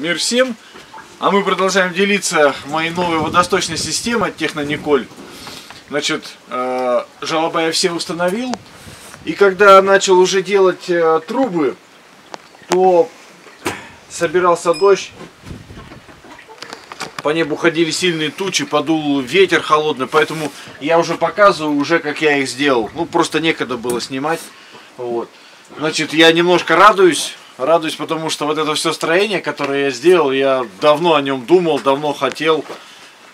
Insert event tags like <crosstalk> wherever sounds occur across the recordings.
Мир всем! А мы продолжаем делиться моей новой водосточной системой Технониколь. Значит, э, жалоба я все установил. И когда начал уже делать э, трубы, то собирался дождь. По небу ходили сильные тучи, подул ветер холодный, поэтому я уже показываю уже, как я их сделал. Ну, просто некогда было снимать. Вот. Значит, я немножко радуюсь, радуюсь, потому что вот это все строение, которое я сделал, я давно о нем думал, давно хотел.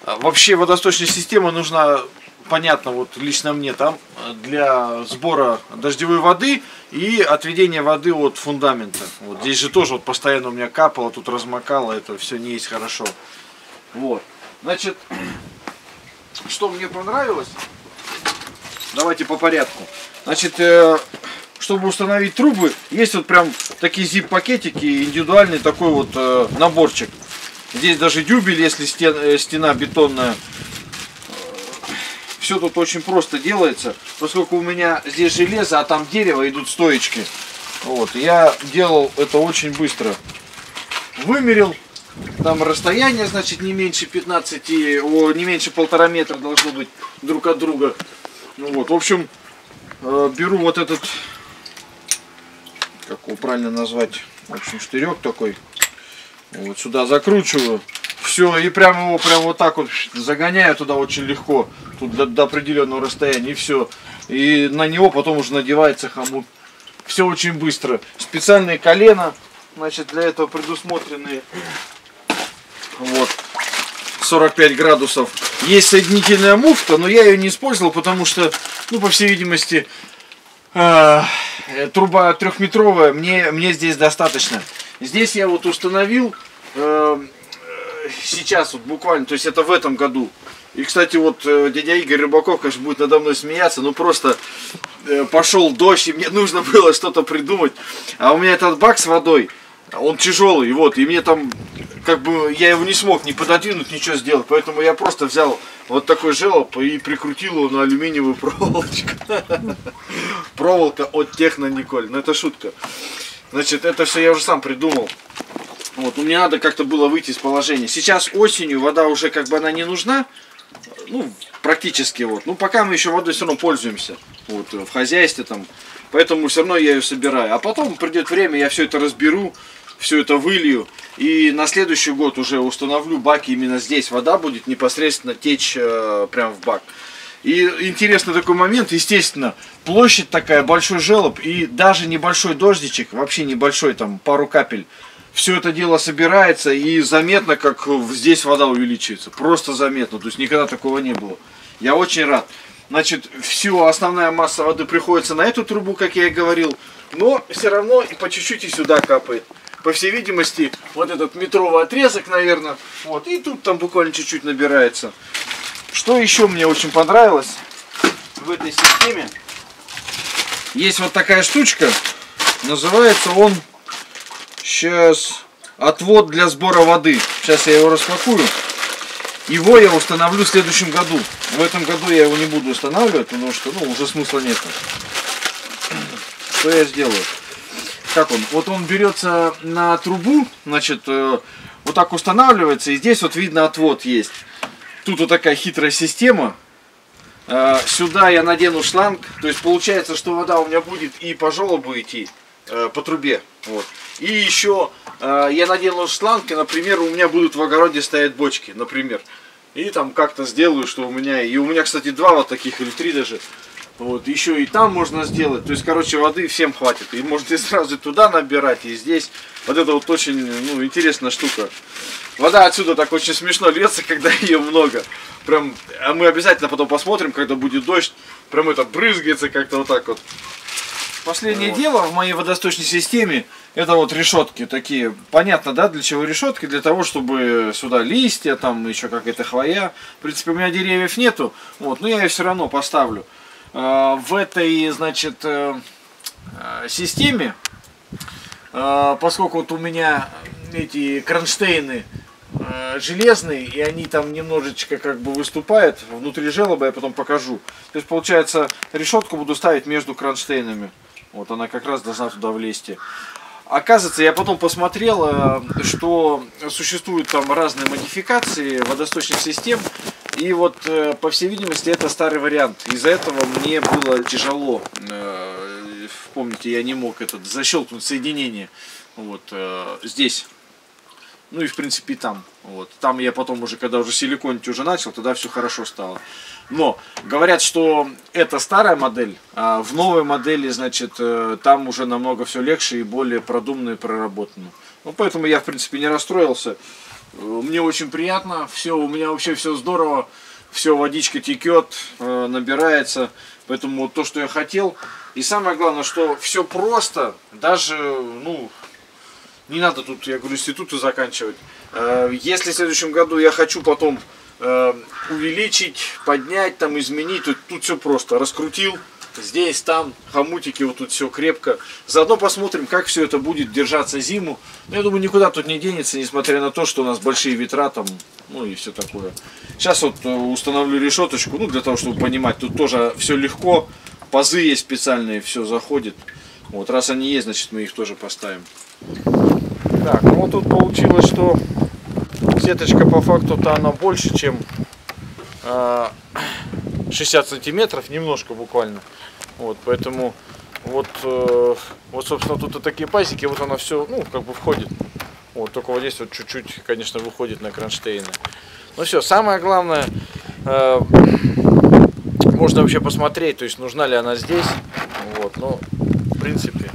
А вообще водосточная система нужна, понятно, вот лично мне там, для сбора дождевой воды и отведения воды от фундамента. Вот здесь же тоже вот постоянно у меня капало, тут размокало, это все не есть хорошо. Вот. Значит, <clears throat> что мне понравилось, давайте по порядку. Значит, э, чтобы установить трубы, есть вот прям такие zip-пакетики, индивидуальный такой вот э, наборчик. Здесь даже дюбель, если стен, э, стена бетонная. Все тут очень просто делается, поскольку у меня здесь железо, а там дерево, идут стоечки. Вот, я делал это очень быстро. Вымерил, там расстояние, значит, не меньше 15, о, не меньше полтора метра должно быть друг от друга. Ну вот, в общем, э, беру вот этот как его правильно назвать, в общем, штырек такой. Вот сюда закручиваю. Все, и прямо его прям вот так вот загоняю туда очень легко. Тут до, до определенного расстояния, и все. И на него потом уже надевается хомут. Все очень быстро. Специальные колена, значит, для этого предусмотренные. Вот. 45 градусов. Есть соединительная муфта, но я ее не использовал, потому что, ну, по всей видимости, труба трехметровая, мне, мне здесь достаточно. Здесь я вот установил э, сейчас вот буквально, то есть это в этом году. И, кстати, вот э, дядя Игорь Рыбаков, конечно, будет надо мной смеяться, но просто э, пошел дождь, и мне нужно было что-то придумать. А у меня этот бак с водой, он тяжелый, вот, и мне там, как бы, я его не смог ни пододвинуть, ничего сделать, поэтому я просто взял вот такой желоб и прикрутил его на алюминиевую <laughs> проволочку. Проволока от Техно Николь, ну это шутка. Значит, это все я уже сам придумал. Вот, мне надо как-то было выйти из положения. Сейчас осенью вода уже как бы она не нужна, ну, практически вот. Ну, пока мы еще водой все равно пользуемся, вот, в хозяйстве там. Поэтому все равно я ее собираю. А потом придет время, я все это разберу, все это вылью. И на следующий год уже установлю баки именно здесь. Вода будет непосредственно течь э, прям в бак. И интересный такой момент, естественно, площадь такая, большой желоб и даже небольшой дождичек, вообще небольшой, там пару капель, все это дело собирается и заметно, как здесь вода увеличивается. Просто заметно, то есть никогда такого не было. Я очень рад. Значит, все, основная масса воды приходится на эту трубу, как я и говорил, но все равно и по чуть-чуть и сюда капает по всей видимости, вот этот метровый отрезок, наверное. Вот, и тут там буквально чуть-чуть набирается. Что еще мне очень понравилось в этой системе? Есть вот такая штучка. Называется он сейчас отвод для сбора воды. Сейчас я его распакую. Его я установлю в следующем году. В этом году я его не буду устанавливать, потому что ну, уже смысла нет. Что я сделаю? Как он? Вот он берется на трубу, значит, э, вот так устанавливается, и здесь вот видно отвод есть. Тут вот такая хитрая система. Э, сюда я надену шланг, то есть получается, что вода у меня будет и по желобу идти, э, по трубе. Вот. И еще я надену шланг, и, например, у меня будут в огороде стоять бочки, например. И там как-то сделаю, что у меня, и у меня, кстати, два вот таких или три даже. Вот, еще и там можно сделать. То есть, короче, воды всем хватит. И можете сразу туда набирать, и здесь. Вот это вот очень ну, интересная штука. Вода отсюда так очень смешно льется, <laughs> когда ее много. Прям, а мы обязательно потом посмотрим, когда будет дождь. Прям это брызгается как-то вот так вот. Последнее вот. дело в моей водосточной системе это вот решетки такие. Понятно, да, для чего решетки? Для того, чтобы сюда листья, там еще какая-то хвоя. В принципе, у меня деревьев нету, вот, но я ее все равно поставлю. Э, в этой, значит, э, э, системе, поскольку вот у меня эти кронштейны железные, и они там немножечко как бы выступают внутри желоба, я потом покажу. То есть, получается, решетку буду ставить между кронштейнами. Вот она как раз должна туда влезть. Оказывается, я потом посмотрел, что существуют там разные модификации водосточных систем. И вот, э, по всей видимости, это старый вариант. Из-за этого мне было тяжело. э, Помните, я не мог этот защелкнуть соединение. Вот э, здесь. Ну и в принципе там. Вот. Там я потом уже, когда уже силиконить уже начал, тогда все хорошо стало. Но говорят, что это старая модель, а в новой модели, значит, там уже намного все легче и более продуманно и проработано. Ну, поэтому я, в принципе, не расстроился. Э, Мне очень приятно, все, у меня вообще все здорово, все, водичка текет, э, набирается, поэтому вот то, что я хотел. И самое главное, что все просто, даже, ну, не надо тут, я говорю, институты заканчивать. Э, Если в следующем году я хочу потом увеличить, поднять, там, изменить, то тут все просто. Раскрутил, здесь, там, хомутики, вот тут все крепко. Заодно посмотрим, как все это будет держаться зиму. Но я думаю, никуда тут не денется, несмотря на то, что у нас большие ветра там, ну и все такое. Сейчас вот э, установлю решеточку, ну, для того, чтобы понимать, тут тоже все легко. Пазы есть специальные, все заходит. Вот, раз они есть, значит, мы их тоже поставим. Так, ну вот тут получилось, что сеточка по факту-то она больше, чем э, 60 сантиметров, немножко буквально. Вот, поэтому вот, э, вот, собственно, тут и такие пазики, вот она все, ну, как бы входит. Вот, только вот здесь вот чуть-чуть, конечно, выходит на кронштейны. Ну все, самое главное, э, можно вообще посмотреть, то есть нужна ли она здесь. Вот, но, в принципе,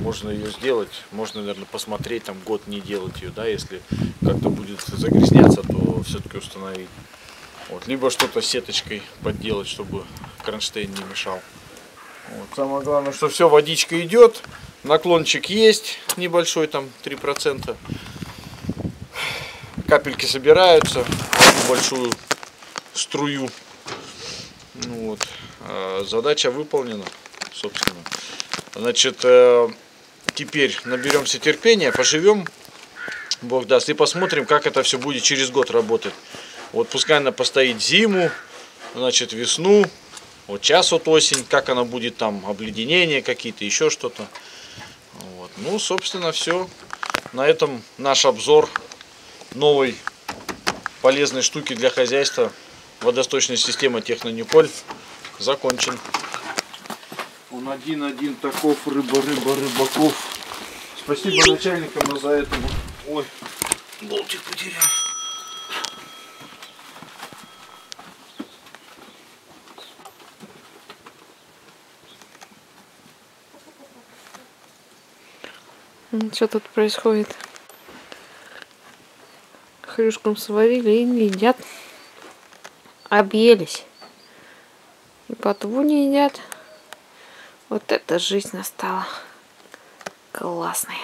можно ее сделать, можно, наверное, посмотреть, там год не делать ее, да, если как-то будет загрязняться, то все-таки установить. Вот, либо что-то сеточкой подделать, чтобы кронштейн не мешал. Вот. Самое главное, что все, водичка идет, наклончик есть небольшой, там 3%. Капельки собираются в большую струю. Ну вот, а, задача выполнена, собственно. Значит, э, теперь наберемся терпения, поживем, Бог даст, и посмотрим, как это все будет через год работать. Вот пускай она постоит зиму, значит, весну, вот сейчас вот осень, как она будет там, обледенения какие-то, еще что-то. Вот. Ну, собственно, все. На этом наш обзор новой полезной штуки для хозяйства водосточная система Технониколь закончен. Он один-один таков, рыба, рыба, рыбаков. Спасибо начальникам за это. Ой, болтик потерял. Что тут происходит? Хрюшкам сварили и не едят. Объелись. И потву не едят. Вот эта жизнь настала. Классная.